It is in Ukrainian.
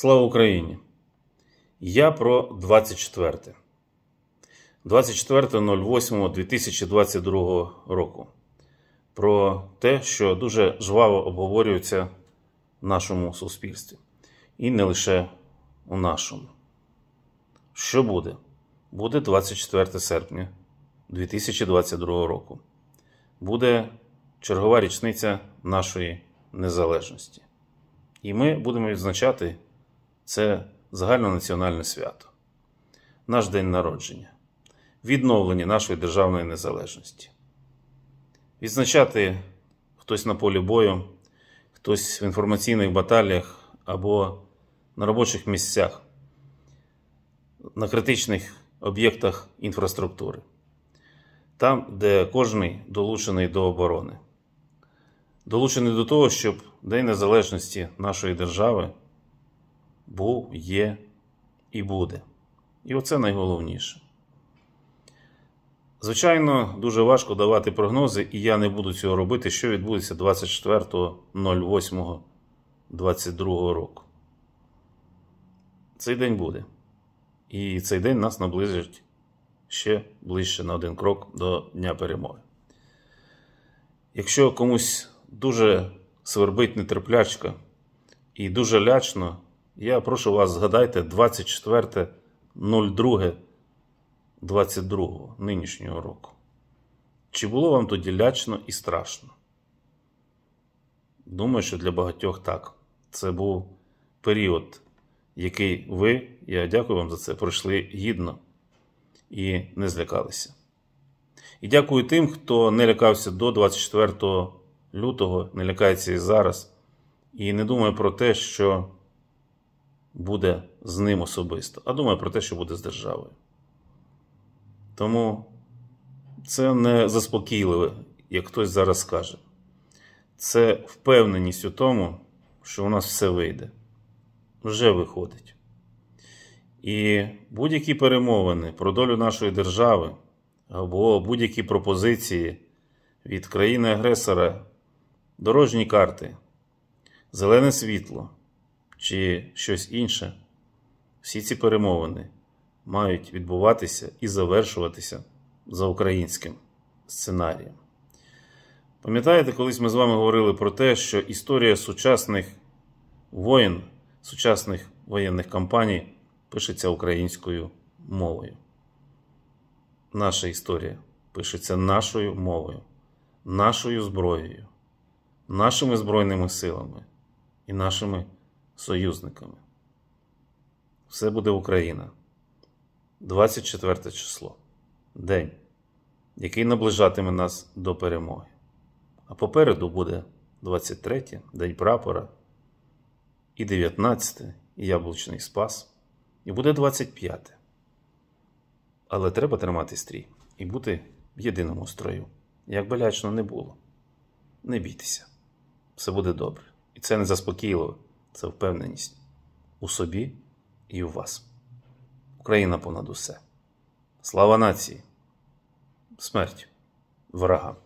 Слава Україні! Я про 24. 24.08.2022 року. Про те, що дуже жваво обговорюється в нашому суспільстві. І не лише у нашому. Що буде? Буде 24 серпня 2022 року. Буде чергова річниця нашої незалежності. І ми будемо відзначати це загальнонаціональне свято, наш день народження, відновлення нашої державної незалежності. Відзначати хтось на полі бою, хтось в інформаційних баталіях або на робочих місцях, на критичних об'єктах інфраструктури, там, де кожний долучений до оборони. Долучений до того, щоб День Незалежності нашої держави був, є і буде. І оце найголовніше. Звичайно, дуже важко давати прогнози, і я не буду цього робити, що відбудеться 24.08.22 року. Цей день буде. І цей день нас наближить ще ближче на один крок до Дня перемоги. Якщо комусь дуже свербить нетерплячка і дуже лячно, я прошу вас, згадайте 24.02.22 нинішнього року. Чи було вам тоді лячно і страшно? Думаю, що для багатьох так. Це був період, який ви, я дякую вам за це, пройшли гідно і не злякалися. І дякую тим, хто не лякався до 24 лютого, не лякається і зараз, і не думає про те, що буде з ним особисто, а думає про те, що буде з державою. Тому це не заспокійливе, як хтось зараз скаже. Це впевненість у тому, що у нас все вийде. Вже виходить. І будь-які перемовини про долю нашої держави або будь-які пропозиції від країни-агресора дорожні карти, зелене світло чи щось інше, всі ці перемовини мають відбуватися і завершуватися за українським сценарієм. Пам'ятаєте, колись ми з вами говорили про те, що історія сучасних воєн, сучасних воєнних кампаній пишеться українською мовою. Наша історія пишеться нашою мовою, нашою зброєю нашими Збройними силами і нашими союзниками. Все буде Україна. 24 число. День, який наближатиме нас до перемоги. А попереду буде 23 День прапора, і 19 і Яблучний Спас, і буде 25. Але треба тримати стрій і бути в єдиному строю. Як би лячно не було. Не бійтеся все буде добре. І це не заспокійливо, це впевненість у собі і у вас. Україна понад усе. Слава нації, смерть ворогам!